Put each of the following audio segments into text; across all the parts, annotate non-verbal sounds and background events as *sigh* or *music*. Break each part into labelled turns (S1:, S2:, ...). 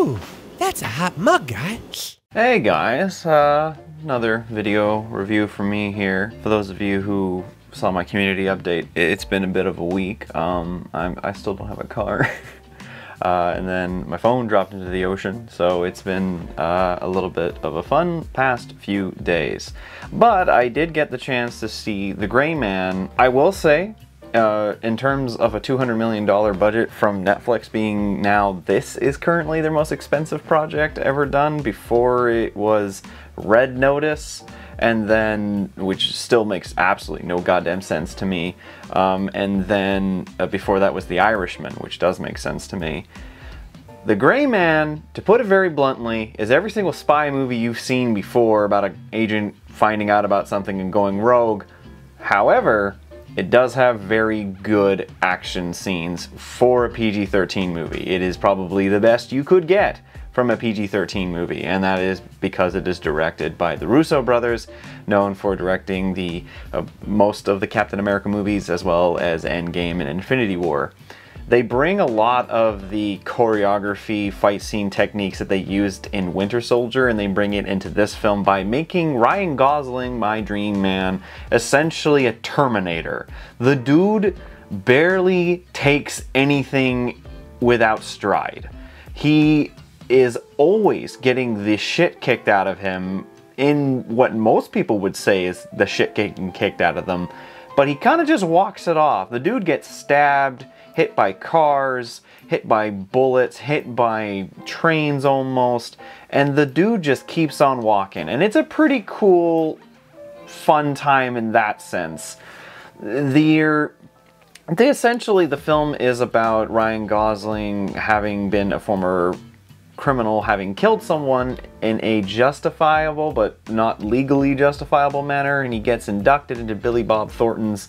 S1: Ooh, that's a hot mug, guy.
S2: Hey guys, uh, another video review from me here. For those of you who saw my community update, it's been a bit of a week. Um, I still don't have a car. *laughs* uh, and then my phone dropped into the ocean, so it's been uh, a little bit of a fun past few days. But I did get the chance to see The Gray Man. I will say, uh, in terms of a $200 million budget from Netflix being now this is currently their most expensive project ever done before it was Red Notice and then which still makes absolutely no goddamn sense to me um, and then uh, before that was The Irishman which does make sense to me the Gray Man, to put it very bluntly, is every single spy movie you've seen before about an agent finding out about something and going rogue. However, it does have very good action scenes for a PG-13 movie. It is probably the best you could get from a PG-13 movie, and that is because it is directed by the Russo brothers, known for directing the uh, most of the Captain America movies as well as Endgame and Infinity War. They bring a lot of the choreography, fight scene techniques that they used in Winter Soldier and they bring it into this film by making Ryan Gosling, my dream man, essentially a Terminator. The dude barely takes anything without stride. He is always getting the shit kicked out of him in what most people would say is the shit getting kicked out of them, but he kind of just walks it off. The dude gets stabbed, hit by cars, hit by bullets, hit by trains almost, and the dude just keeps on walking. And it's a pretty cool, fun time in that sense. The they essentially the film is about Ryan Gosling having been a former criminal having killed someone in a justifiable but not legally justifiable manner and he gets inducted into Billy Bob Thornton's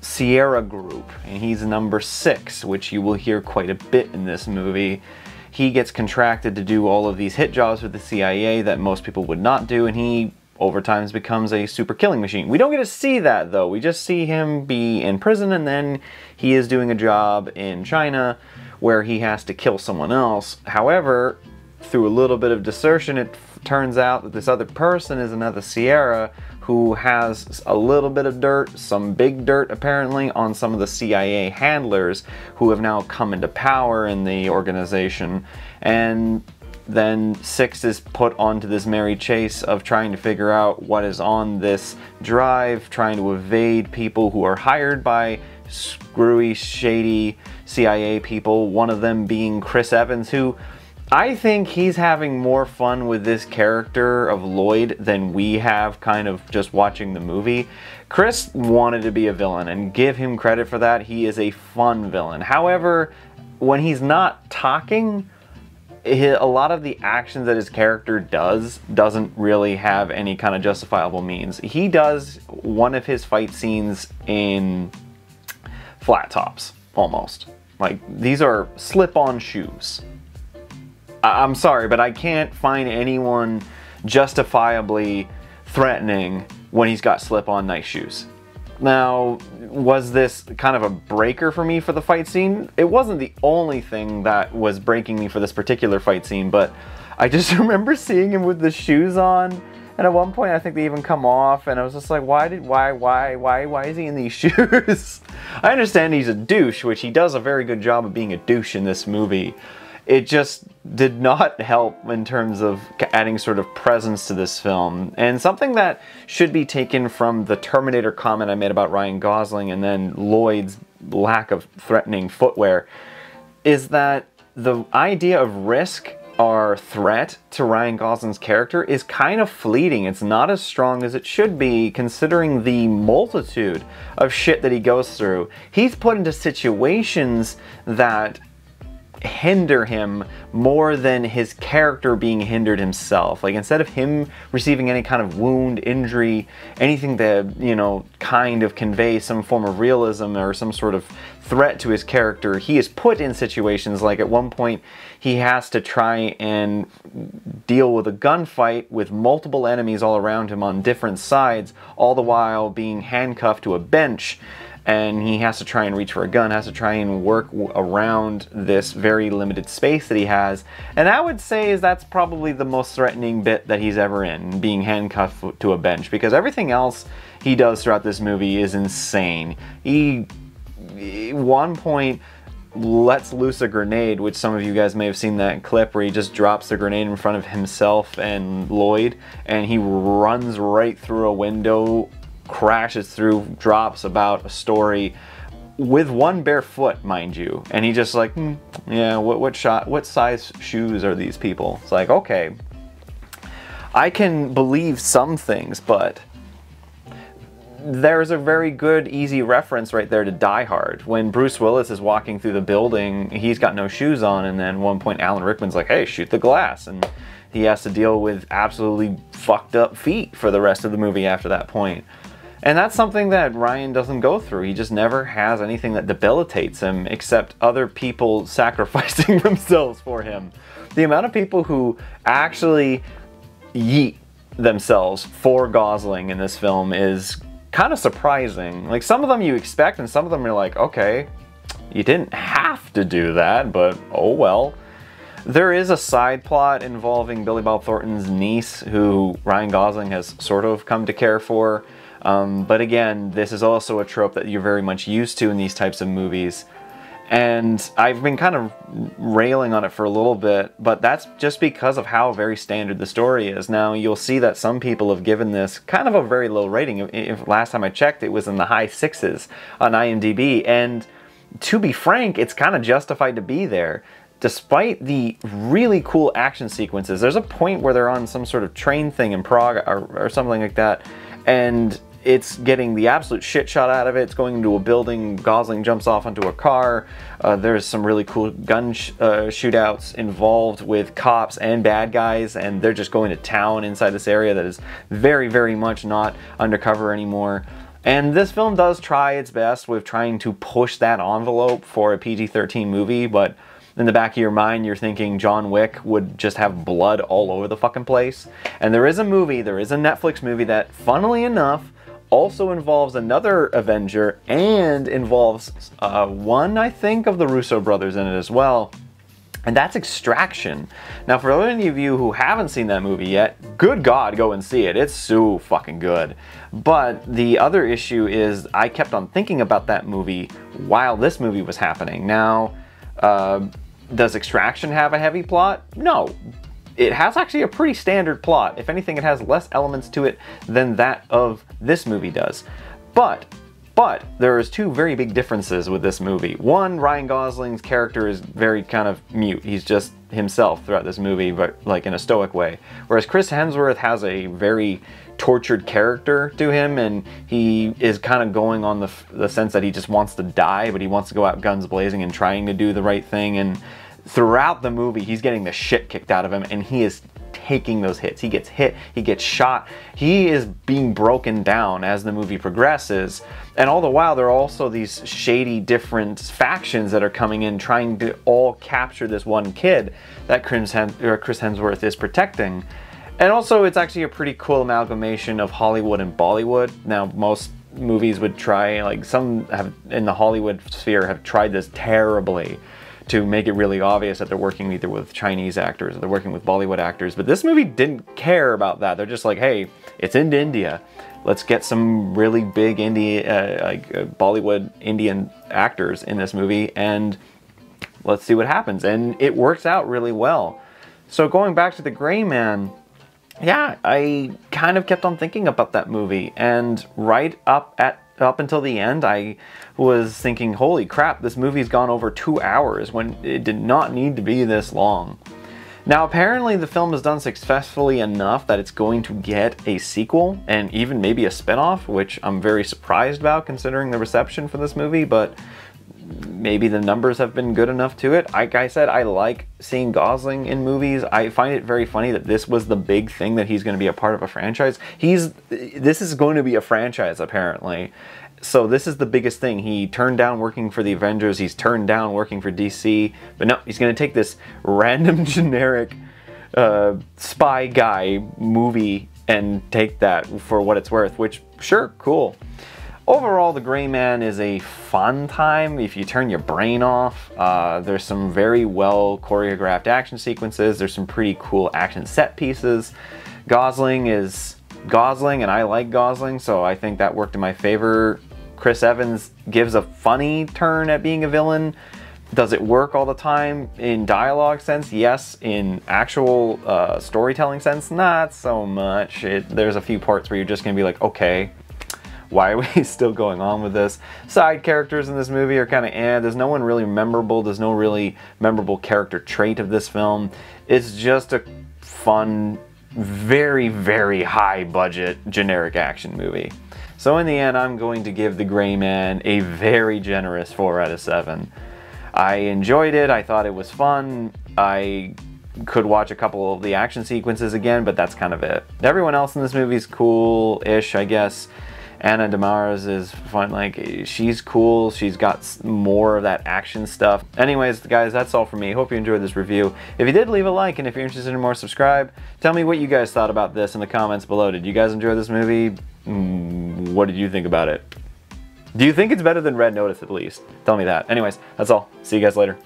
S2: Sierra Group, and he's number six, which you will hear quite a bit in this movie. He gets contracted to do all of these hit jobs with the CIA that most people would not do, and he over time becomes a super killing machine. We don't get to see that though. We just see him be in prison and then he is doing a job in China where he has to kill someone else. However, through a little bit of desertion, it turns out that this other person is another Sierra who has a little bit of dirt, some big dirt apparently, on some of the CIA handlers who have now come into power in the organization. And then Six is put onto this merry chase of trying to figure out what is on this drive, trying to evade people who are hired by screwy, shady CIA people, one of them being Chris Evans, who I think he's having more fun with this character of Lloyd than we have kind of just watching the movie. Chris wanted to be a villain and give him credit for that. He is a fun villain. However, when he's not talking, a lot of the actions that his character does doesn't really have any kind of justifiable means. He does one of his fight scenes in flat tops, almost. Like, these are slip-on shoes. I'm sorry, but I can't find anyone justifiably threatening when he's got slip-on nice shoes. Now, was this kind of a breaker for me for the fight scene? It wasn't the only thing that was breaking me for this particular fight scene, but I just *laughs* remember seeing him with the shoes on, and at one point I think they even come off, and I was just like, why did, why, why, why, why is he in these *laughs* shoes? I understand he's a douche, which he does a very good job of being a douche in this movie, it just did not help in terms of adding sort of presence to this film. And something that should be taken from the Terminator comment I made about Ryan Gosling and then Lloyd's lack of threatening footwear is that the idea of risk or threat to Ryan Gosling's character is kind of fleeting. It's not as strong as it should be considering the multitude of shit that he goes through. He's put into situations that hinder him more than his character being hindered himself. Like instead of him receiving any kind of wound, injury, anything that, you know, kind of convey some form of realism or some sort of threat to his character, he is put in situations like at one point he has to try and deal with a gunfight with multiple enemies all around him on different sides, all the while being handcuffed to a bench and he has to try and reach for a gun, has to try and work around this very limited space that he has. And I would say is that's probably the most threatening bit that he's ever in, being handcuffed to a bench, because everything else he does throughout this movie is insane. He, one point, lets loose a grenade, which some of you guys may have seen that clip where he just drops the grenade in front of himself and Lloyd, and he runs right through a window, crashes through, drops about a story with one bare foot, mind you. And he just like, hmm, yeah, what what shot, what size shoes are these people? It's like, okay, I can believe some things, but there's a very good, easy reference right there to Die Hard. When Bruce Willis is walking through the building, he's got no shoes on, and then one point Alan Rickman's like, hey, shoot the glass. And he has to deal with absolutely fucked up feet for the rest of the movie after that point. And that's something that Ryan doesn't go through. He just never has anything that debilitates him except other people *laughs* sacrificing themselves for him. The amount of people who actually yeet themselves for Gosling in this film is kind of surprising. Like some of them you expect, and some of them you're like, okay, you didn't have to do that, but oh well. There is a side plot involving Billy Bob Thornton's niece, who Ryan Gosling has sort of come to care for. Um, but again, this is also a trope that you're very much used to in these types of movies. And I've been kind of railing on it for a little bit, but that's just because of how very standard the story is. Now, you'll see that some people have given this kind of a very low rating. If, last time I checked, it was in the high sixes on IMDb. And to be frank, it's kind of justified to be there. Despite the really cool action sequences, there's a point where they're on some sort of train thing in Prague or, or something like that. And it's getting the absolute shit shot out of it. It's going into a building. Gosling jumps off onto a car. Uh, there's some really cool gun sh- uh, shootouts involved with cops and bad guys, and they're just going to town inside this area that is very, very much not undercover anymore. And this film does try its best with trying to push that envelope for a PG 13 movie, but in the back of your mind, you're thinking John Wick would just have blood all over the fucking place. And there is a movie, there is a Netflix movie that, funnily enough, also involves another Avenger and involves uh, one, I think, of the Russo brothers in it as well. And that's Extraction. Now, for any of you who haven't seen that movie yet, good God, go and see it. It's so fucking good. But the other issue is I kept on thinking about that movie while this movie was happening. Now, uh, does Extraction have a heavy plot? No, it has actually a pretty standard plot. If anything, it has less elements to it than that of this movie does. But but there's two very big differences with this movie. One, Ryan Gosling's character is very kind of mute. He's just himself throughout this movie, but like in a stoic way. Whereas Chris Hemsworth has a very tortured character to him, and he is kind of going on the, the sense that he just wants to die, but he wants to go out guns blazing and trying to do the right thing. And throughout the movie, he's getting the shit kicked out of him and he is taking those hits. He gets hit, he gets shot, he is being broken down as the movie progresses. And all the while, there are also these shady different factions that are coming in trying to all capture this one kid that Chris Hemsworth is protecting. And also, it's actually a pretty cool amalgamation of Hollywood and Bollywood. Now, most movies would try, like some have in the Hollywood sphere have tried this terribly to make it really obvious that they're working either with Chinese actors or they're working with Bollywood actors. But this movie didn't care about that. They're just like, hey, it's in India. Let's get some really big India, uh, like uh, Bollywood Indian actors in this movie, and let's see what happens. And it works out really well. So going back to the Gray Man, yeah, I kind of kept on thinking about that movie, and right up at up until the end, I was thinking, holy crap, this movie's gone over two hours when it did not need to be this long. Now, apparently, the film has done successfully enough that it's going to get a sequel and even maybe a spin off, which I'm very surprised about considering the reception for this movie, but maybe the numbers have been good enough to it. Like I said, I like seeing Gosling in movies. I find it very funny that this was the big thing that he's going to be a part of a franchise. He's this is going to be a franchise apparently. So this is the biggest thing. He turned down working for the Avengers. He's turned down working for DC. But no, he's going to take this random *laughs* generic uh, spy guy movie and take that for what it's worth. Which sure, cool. Overall, The Gray Man is a fun time if you turn your brain off. Uh, there's some very well choreographed action sequences. There's some pretty cool action set pieces. Gosling is Gosling, and I like Gosling, so I think that worked in my favor. Chris Evans gives a funny turn at being a villain. Does it work all the time in dialogue sense? Yes. In actual uh, storytelling sense, not so much. It, there's a few parts where you're just gonna be like, okay, why are we *laughs* still going on with this? Side characters in this movie are kind of eh. There's no one really memorable. There's no really memorable character trait of this film. It's just a fun, very, very high budget generic action movie. So in the end, I'm going to give The Gray Man a very generous 4 out of 7. I enjoyed it. I thought it was fun. I could watch a couple of the action sequences again, but that's kind of it. Everyone else in this movie is cool-ish, I guess. Ana de Armas is fun, like, she's cool, she's got more of that action stuff. Anyways, guys, that's all for me. Hope you enjoyed this review. If you did, leave a like, and if you're interested in more, subscribe. Tell me what you guys thought about this in the comments below. Did you guys enjoy this movie? Mm, what did you think about it? Do you think it's better than Red Notice at least? Tell me that. Anyways, that's all. See you guys later.